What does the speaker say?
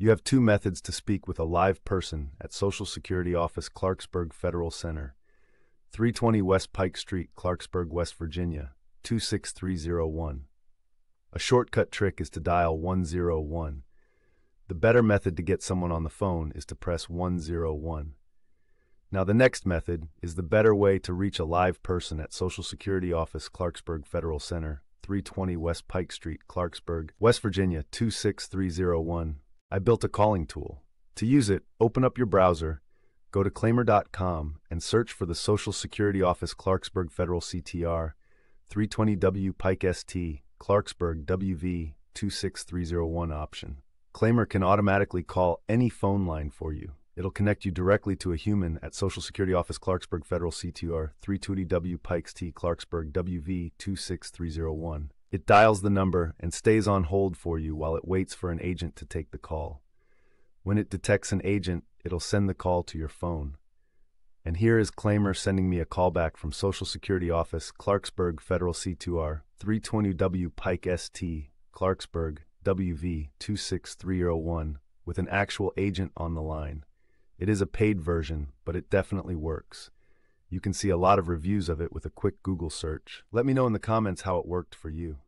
You have two methods to speak with a live person at Social Security Office Clarksburg Federal Center, 320 West Pike Street, Clarksburg, West Virginia, 26301. A shortcut trick is to dial 101. The better method to get someone on the phone is to press 101. Now, the next method is the better way to reach a live person at Social Security Office Clarksburg Federal Center, 320 West Pike Street, Clarksburg, West Virginia 26301. I built a calling tool. To use it, open up your browser, go to claimyr.com, and search for the Social Security Office Clarksburg Federal CTR 320W Pike ST Clarksburg WV 26301 option. Claimyr can automatically call any phone line for you. It'll connect you directly to a human at Social Security Office Clarksburg Federal CTR 320W Pike ST Clarksburg WV 26301. It dials the number and stays on hold for you while it waits for an agent to take the call. When it detects an agent, it'll send the call to your phone. And here is Claimyr sending me a callback from Social Security Office, Clarksburg Federal CTR, 320W Pike ST, Clarksburg, WV 26301, with an actual agent on the line. It is a paid version, but it definitely works. You can see a lot of reviews of it with a quick Google search. Let me know in the comments how it worked for you.